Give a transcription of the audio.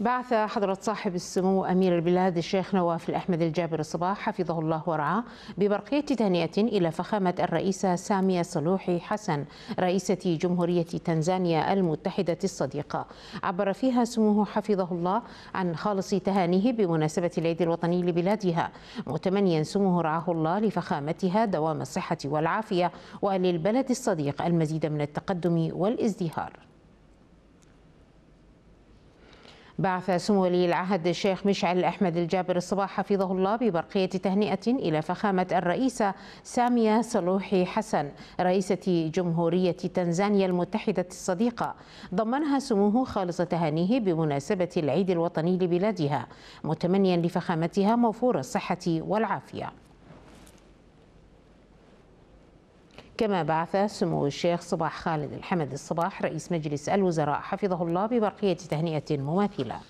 بعث حضرة صاحب السمو أمير البلاد الشيخ نواف الأحمد الجابر الصباح حفظه الله ورعاه ببرقية تهنئة إلى فخامة الرئيسة سامية صلوحي حسن رئيسة جمهورية تنزانيا المتحدة الصديقة. عبر فيها سموه حفظه الله عن خالص تهانيه بمناسبة العيد الوطني لبلادها. متمنيا سموه رعاه الله لفخامتها دوام الصحة والعافية وللبلد الصديق المزيد من التقدم والازدهار. بعث سمو ولي العهد الشيخ مشعل أحمد الجابر الصباح حفظه الله ببرقية تهنئة إلى فخامة الرئيسة سامية صلوحي حسن رئيسة جمهورية تنزانيا المتحدة الصديقة. ضمنها سموه خالص تهانيه بمناسبة العيد الوطني لبلادها متمنيا لفخامتها موفور الصحة والعافية. كما بعث سمو الشيخ صباح خالد الحمد الصباح رئيس مجلس الوزراء حفظه الله ببرقية تهنئة مماثلة.